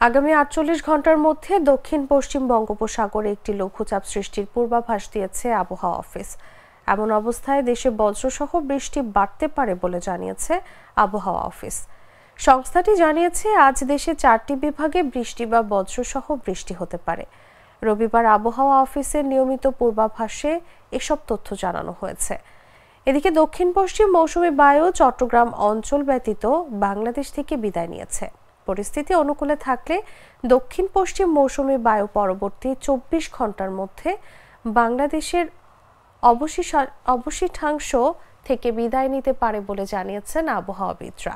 আগামী আটচল্লিশ ঘণ্টার মধ্যে দক্ষিণ পশ্চিম বঙ্গোপসাগরে একটি লঘুচাপ সৃষ্টির পূর্বাভাস দিয়েছে আবহাওয়া অফিস। এমন অবস্থায় দেশে বজ্রসহ বৃষ্টি বাড়তে পারে বলে জানিয়েছে আবহাওয়া অফিস। সংস্থাটি জানিয়েছে, আজ দেশে চারটি বিভাগে বৃষ্টি বা বজ্রসহ বৃষ্টি হতে পারে। রবিবার আবহাওয়া অফিসের নিয়মিত পূর্বাভাসে এসব তথ্য জানানো হয়েছে। এদিকে দক্ষিণ পশ্চিম মৌসুমী বায়ু চট্টগ্রাম অঞ্চল ব্যতীত বাংলাদেশ থেকে বিদায় নিয়েছে। পরিস্থিতি অনুকূলে থাকলে দক্ষিণ পশ্চিম মৌসুমী বায়ু পরবর্তী চব্বিশ ঘণ্টার মধ্যে বাংলাদেশের অবশিষ্টাংশ থেকে বিদায় নিতে পারে বলে জানিয়েছেন আবহাওয়াবিদরা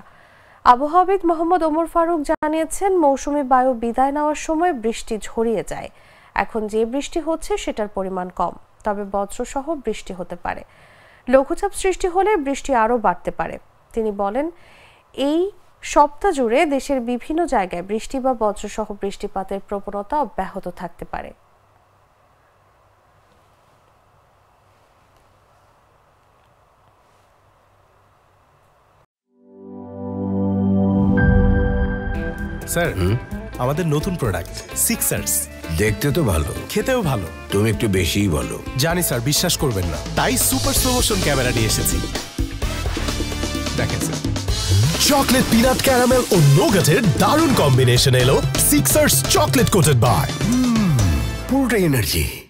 আবহাওয়াবিদ মোহাম্মদ ওমর ফারুক জানিয়েছেন, মৌসুমি বায়ু বিদায় নেওয়ার সময় বৃষ্টি ঝরিয়ে যায়। এখন যে বৃষ্টি হচ্ছে সেটার পরিমাণ কম, তবে বজ্রসহ বৃষ্টি হতে পারে। লঘুচাপ সৃষ্টি হলে বৃষ্টি আরও বাড়তে পারে। তিনি বলেন, এই সপ্তাহ জুড়ে দেশের বিভিন্ন জায়গায় বৃষ্টি বা বজ্রসহ বৃষ্টিপাতের প্রবণতা অব্যাহত থাকতে পারে। স্যার আমাদের নতুন প্রোডাক্ট সিক্সার্স দেখতে তো ভালো। খেতেও ভালো। তুমি একটু বেশিই বলো। জানি স্যার বিশ্বাস করবেন না। তাই সুপার স্লোমোশন ক্যামেরা নিয়ে এসেছি। দেখেন স্যার। চকলেট পিনাট ক্যারামেল ও নোগাটের দারুণ কম্বিনেশন এলো সিক্সার্স চকলেট কোটেড বার পুরোটাই এনার্জি